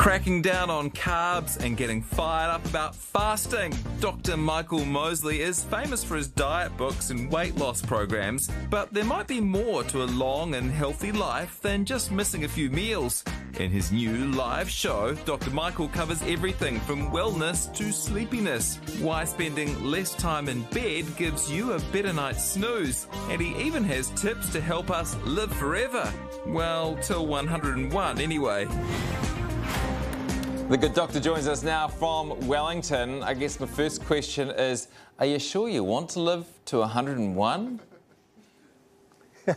Cracking down on carbs and getting fired up about fasting. Dr. Michael Mosley is famous for his diet books and weight loss programs, but there might be more to a long and healthy life than just missing a few meals. In his new live show, Dr. Michael covers everything from wellness to sleepiness, why spending less time in bed gives you a better night's snooze, and he even has tips to help us live forever. Well, till 101 anyway. The good doctor joins us now from Wellington. I guess my first question is Are you sure you want to live to 101?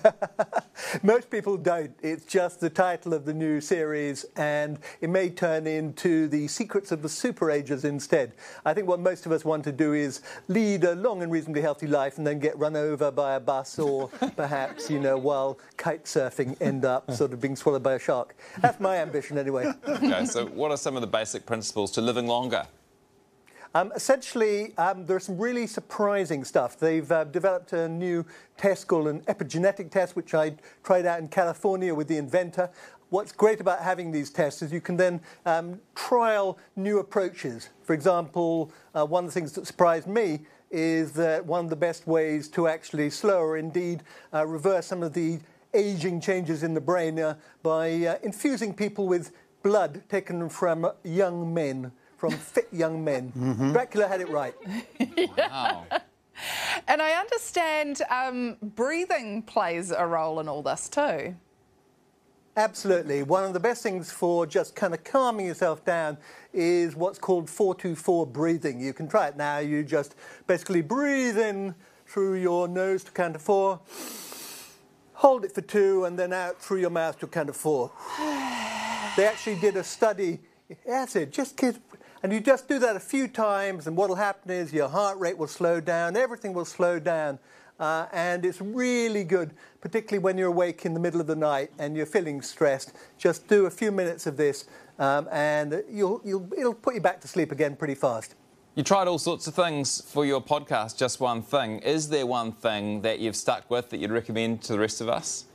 Most people don't. It's just the title of the new series, and it may turn into the secrets of the super ages instead. I think what most of us want to do is lead a long and reasonably healthy life and then get run over by a bus or perhaps, you know, while kite surfing, end up sort of being swallowed by a shark. That's my ambition anyway. Okay, so what are some of the basic principles to living longer? Um, essentially, um, there's some really surprising stuff. They've uh, developed a new test called an epigenetic test, which I tried out in California with the inventor. What's great about having these tests is you can then um, trial new approaches. For example, uh, one of the things that surprised me is that one of the best ways to actually slow or indeed uh, reverse some of the aging changes in the brain by uh, infusing people with blood taken from young men from fit young men. Mm-hmm. Dracula had it right. Wow. And I understand um, breathing plays a role in all this too. Absolutely. One of the best things for just kind of calming yourself down is what's called 424 breathing. You can try it now. You just basically breathe in through your nose to count of four, hold it for two, and then out through your mouth to count of four. they actually did a study. That's it. Just keep and you just do that a few times, and what will happen is your heart rate will slow down, everything will slow down. Uh, and it's really good, particularly when you're awake in the middle of the night and you're feeling stressed. Just do a few minutes of this, um, and you'll, you'll, it'll put you back to sleep again pretty fast. You tried all sorts of things for your podcast, just one thing. Is there one thing that you've stuck with that you'd recommend to the rest of us?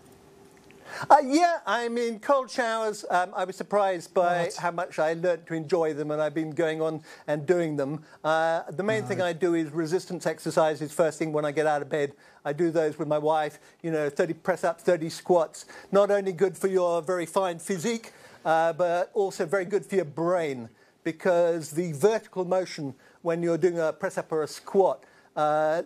Uh, yeah, I mean, cold showers, um, I was surprised by what? how much I learnt to enjoy them, and I've been going on and doing them. Uh, the main thing I do is resistance exercises first thing when I get out of bed. I do those with my wife, you know, 30 press ups, 30 squats. Not only good for your very fine physique, uh, but also very good for your brain because the vertical motion when you're doing a press up or a squat uh,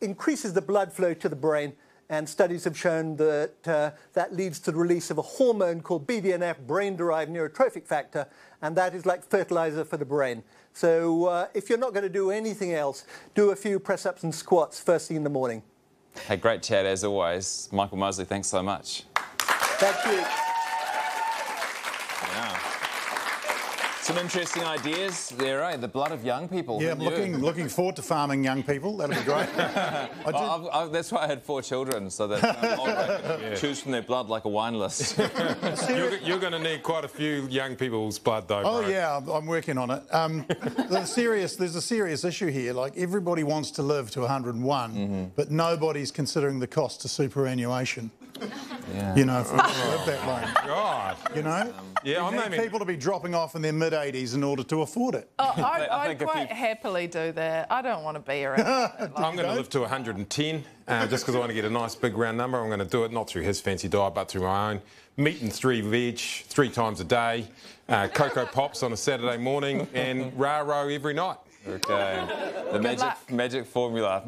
increases the blood flow to the brain and studies have shown that uh, that leads to the release of a hormone called BDNF, brain-derived neurotrophic factor, and that is like fertilizer for the brain. So uh, if you're not going to do anything else, do a few press-ups and squats first thing in the morning. Hey, great chat as always. Michael Mosley, thanks so much. Thank you. Some interesting ideas there, eh? The blood of young people. Yeah, I'm looking, looking forward to farming young people. That'll be great. I I, that's why I had four children, so that um, yeah. choose from their blood like a wine list. you're, you're going to need quite a few young people's blood, though. Oh bro. yeah, I'm working on it. Um, there's, serious, there's a serious issue here. Like everybody wants to live to 101, mm-hmm. but nobody's considering the cost to superannuation. Yeah. You know, if we live that long. God. You know? Yeah, I'm need people to be dropping off in their mid 80s in order to afford it. Oh, I, I I'd quite you... happily do that. I don't want to be around. I'm going to live to 110 uh, just because I want to get a nice big round number. I'm going to do it not through his fancy diet, but through my own. Meat and three veg, three times a day. Uh, Cocoa Pops on a Saturday morning, and Raro every night. Okay. The magic, magic formula.